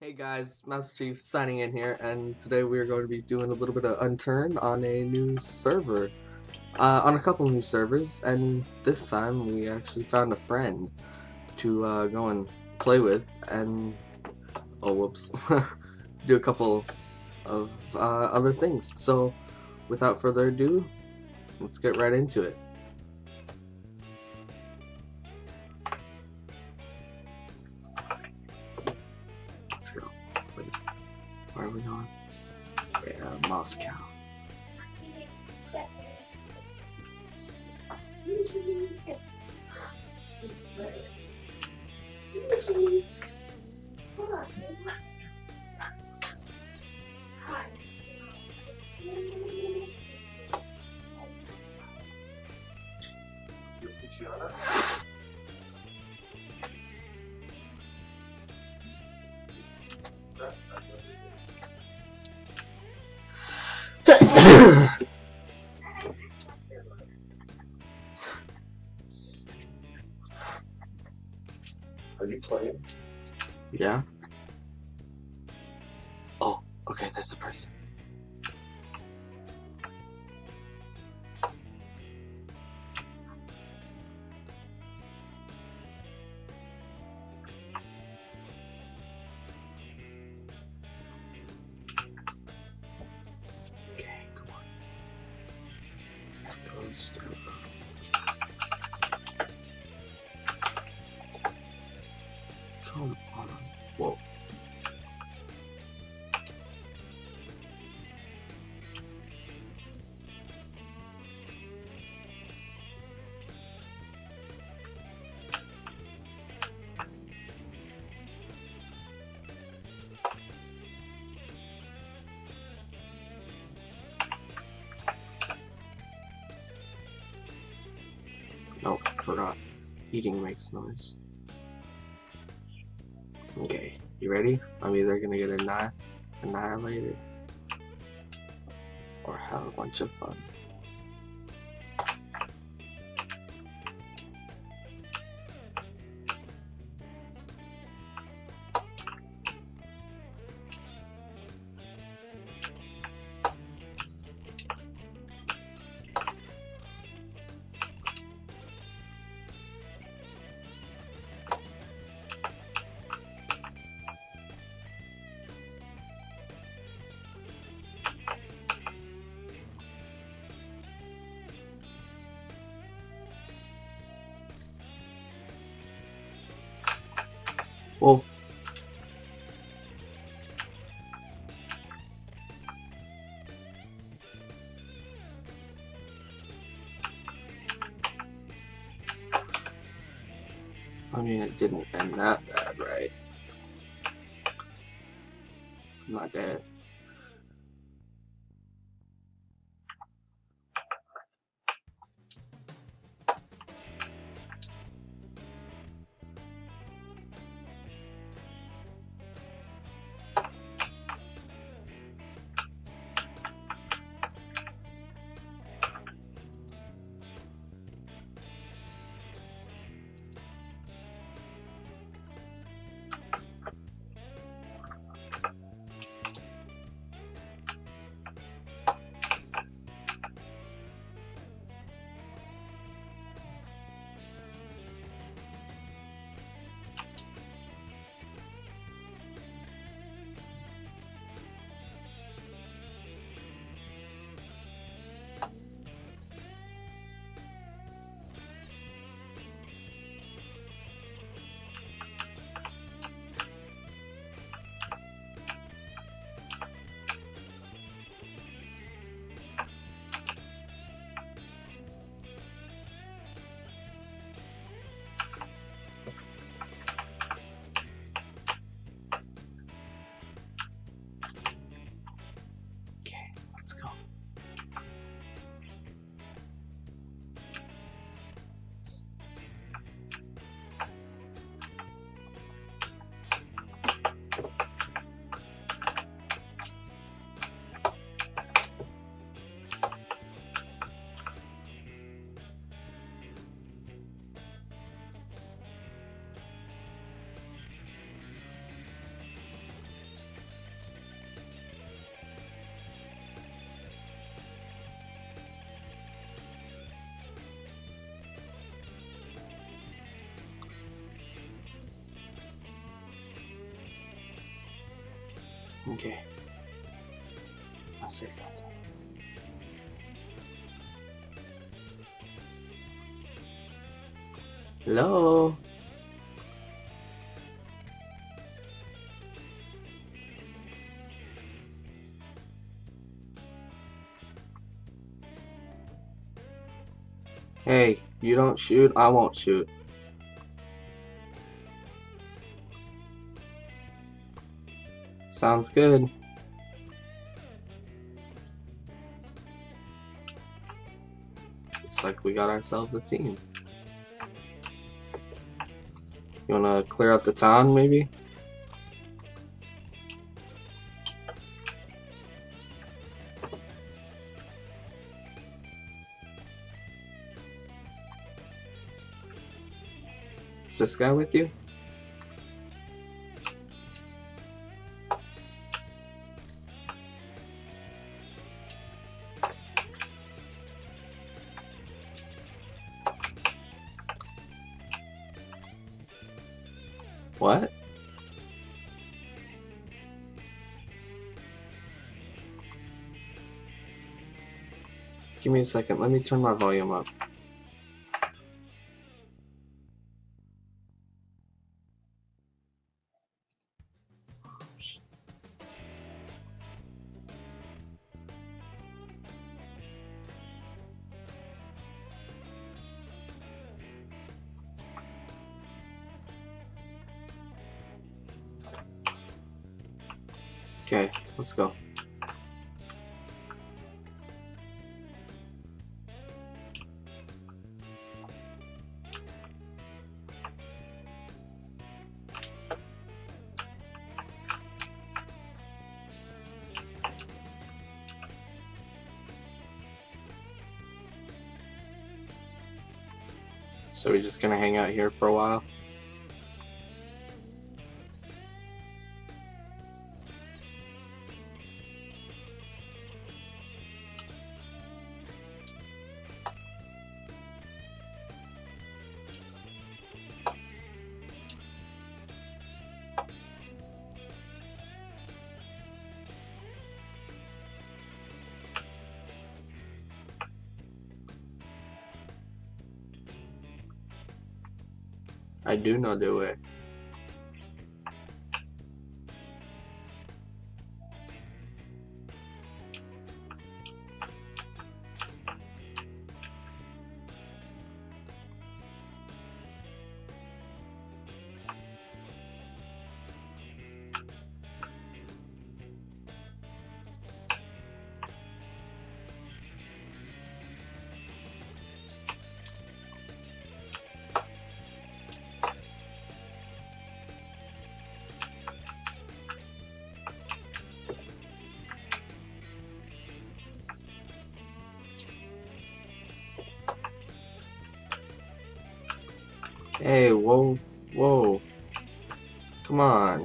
Hey guys, Master Chief signing in here, and today we are going to be doing a little bit of Unturned on a new server. Uh, on a couple new servers, and this time we actually found a friend to uh, go and play with, and, oh whoops, do a couple of uh, other things. So, without further ado, let's get right into it. Let's go. Wait, where are we going? Yeah, Moscow. Yeah. Let's forgot. Eating makes noise. Okay, you ready? I'm either gonna get anni- annihilated or have a bunch of fun. I mean, it didn't end that bad, right? Not dead. Okay. I'll say something. Hello? Hey, you don't shoot, I won't shoot. Sounds good. Looks like we got ourselves a team. You wanna clear out the town, maybe? Is this guy with you? Give me a second. Let me turn my volume up. Okay, let's go. We're just gonna hang out here for a while? I do not do it. Hey, whoa, whoa. Come on.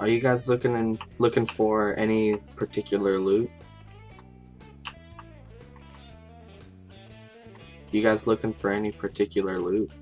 Are you guys looking and looking for any particular loot? You guys looking for any particular loot?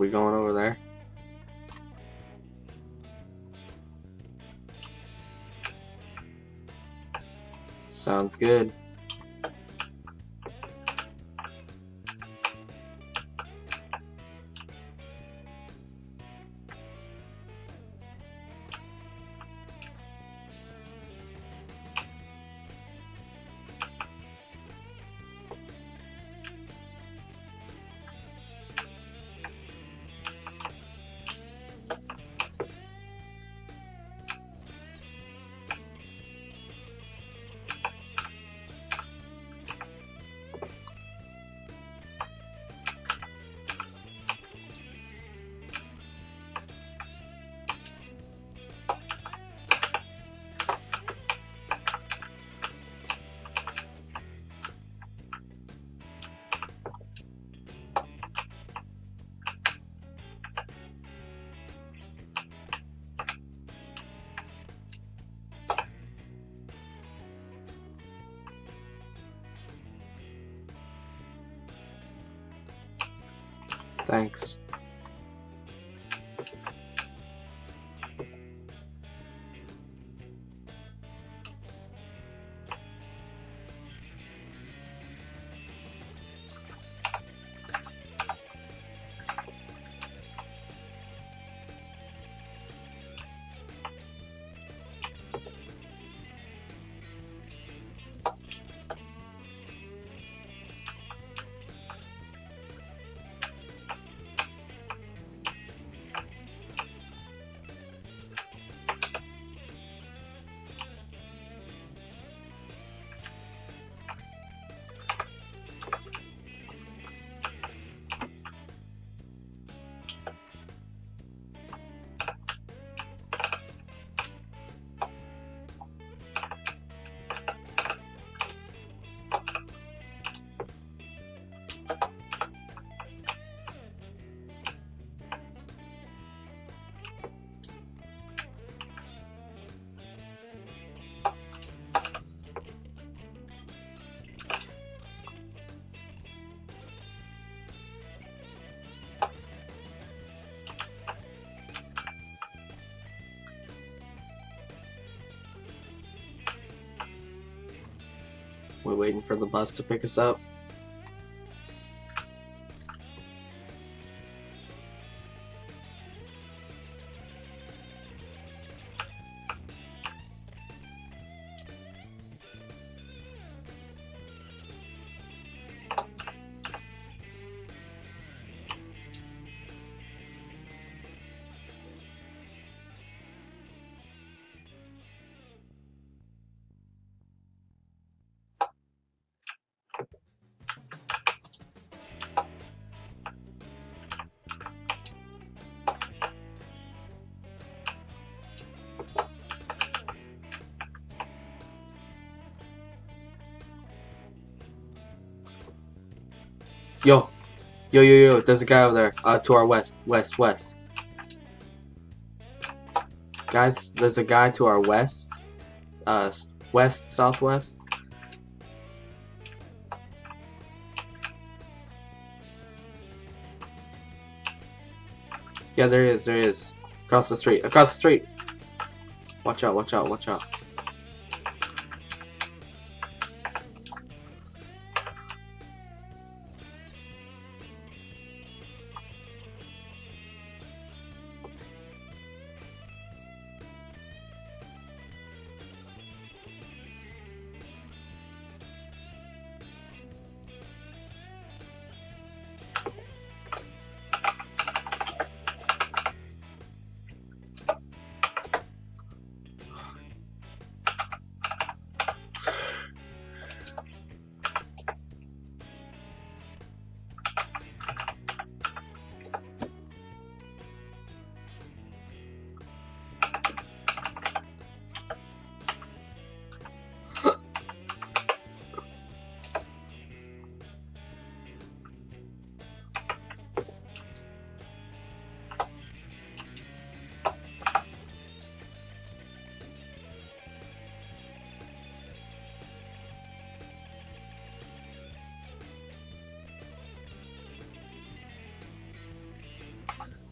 We going over there? Sounds good. Thanks. We're waiting for the bus to pick us up. Yo, yo, yo, yo, there's a guy over there, uh, to our west, west, west. Guys, there's a guy to our west, uh, west, southwest. Yeah, there is, there is. Across the street, across the street. Watch out, watch out, watch out.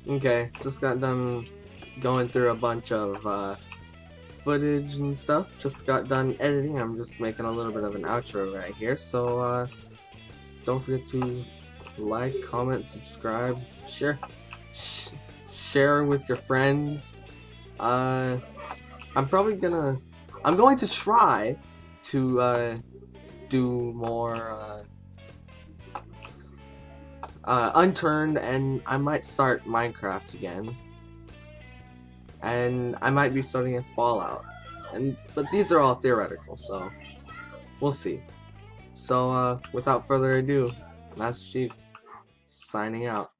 Okay, just got done going through a bunch of uh, footage and stuff. Just got done editing. I'm just making a little bit of an outro right here. So uh, don't forget to like, comment, subscribe, share, sh share with your friends. Uh, I'm probably gonna, I'm going to try to uh, do more. Uh, Unturned, and I might start Minecraft again. And I might be starting a Fallout. And But these are all theoretical, so we'll see. So, uh, without further ado, Master Chief, signing out.